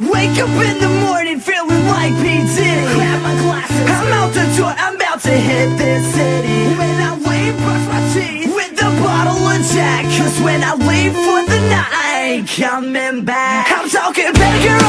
Wake up in the morning feeling like P. Diddy Grab my glasses. I'm out the door, I'm about to hit this city. When I leave, brush my teeth. With a bottle of Jack Cause when I leave for the night I ain't coming back. I'm talking Baker